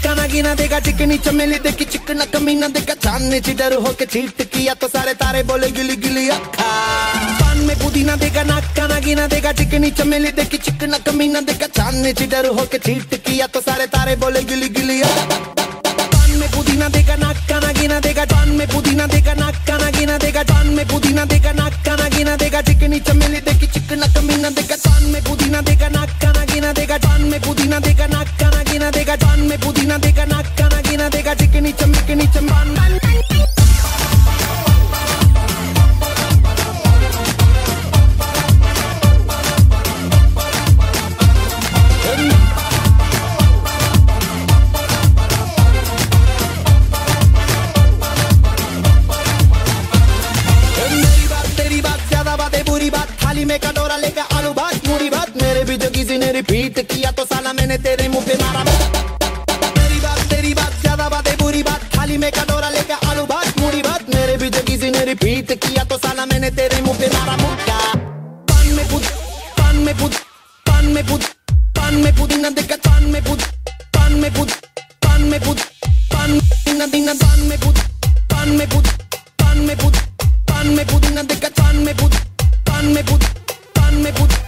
पुदीना देगा चिकनी चमेली देखी चिकना कमीना देगा। चांदने चिडर होके चीट किया तो सारे तारे बोले, गिली गिली अखा पान में पुदीना देगा नाक का नागिना देगा चिकनी चमेली देखी चिकना कमीना देगा। चांदने चिडर होके चीट किया तो सारे तारे बोले, गिली गिली पान में पुदीना देगा नाक का नागिना देगा, पान में पुदीना देगा नाक का नागिना देगा, पान में पुदीना देगा चिकनी चमेली देखी चिकना कमीना देगा पान में पुदीना देगा, नाक का गिना देगा पान में पुदीना देगा, नाक का गिना देगा पान में पुदीना देगा, नाक का गिना देगा चिकनी चमकनी चंपान बात थाली में कटोरा लेकर आलू भात मूरी भात मेरे भी जो किसी ने रिपीट किया तो साला मैंने तेरे मुँह पे मारा मेरी बात तेरी बात ज़्यादा बात है बुरी बात थाली में कटोरा लेकर आलू भात मूरी भात मेरे भी जो किसी ने रिपीट किया तो साला मैंने तेरे मुँह पे मारा मुक्का पान में पुद पान में पुद पान में पुद पान में पुदीना देखा पान में पुद पान में पुद पान में पुद पान दीना दीना पान में पुद पान में पुद पान में पुद पान में पुदीना देखा पान में पुद पान में पुद पान में पुद